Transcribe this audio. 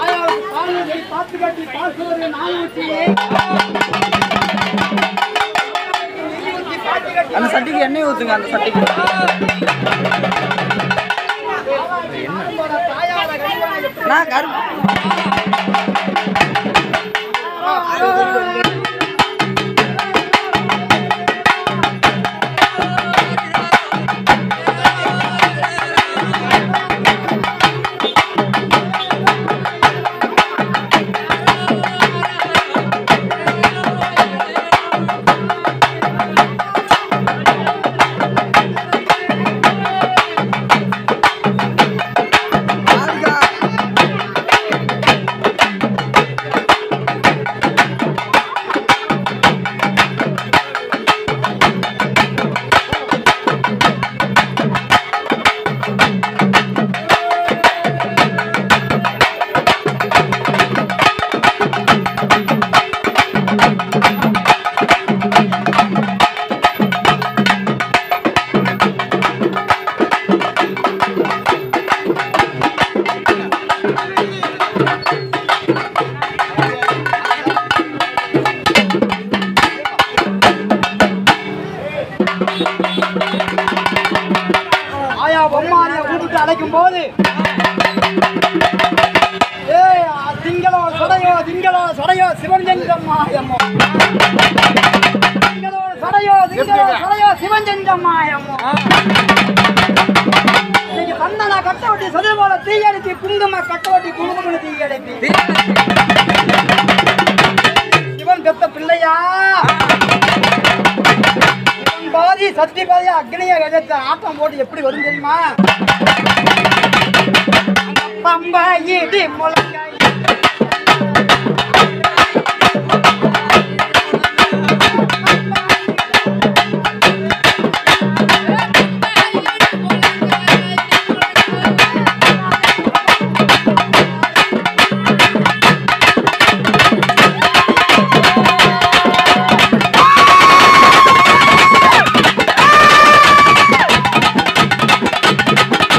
ஆயாவுக்கு பால் கட்டி, பால் சோறு, நாய் ஊற்றி. அந்த சட்டிக்கு எண்ணெய் ஊத்துங்க அந்த சட்டிக்கு. நம்மளோட தாயார நான் கருப்பு. கூப்பிட்டு அழைக்கும் போது. திங்களோ சடையோ திங்களோ சடையோ சிவன் செஞ்சம் மாயமோ திங்களோ சடையோ திங்களோ சடையோ சிவன் செஞ்சம் மாயமோ இன்னைக்கு சந்தன கட்டவட்டி சதில் போல தீயடித்து குங்கும கட்டவட்டி குங்குமனு தீயடித்து சிவன் பெத்த பிள்ளையா? பாதி சக்தி பாதி அக்னிய கஜத்தை ஆட்டம் போட்டு எப்படி வரும் தெரியுமா? பம்பாயி பம்பை